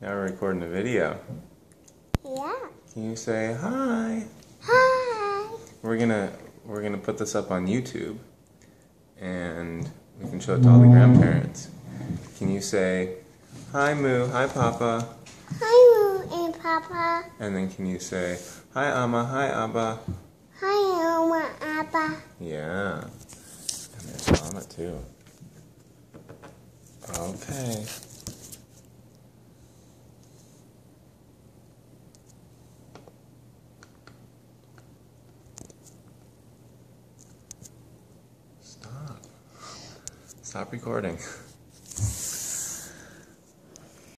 Now we're recording a video. Yeah. Can you say hi? Hi. We're gonna we're gonna put this up on YouTube, and we can show it to all the grandparents. Can you say hi, Moo? Hi, Papa. Hi, Moo and Papa. And then can you say hi, Amma? Hi, Abba. Hi, Oma, Abba. Yeah. And there's Mama too. Okay. stop recording.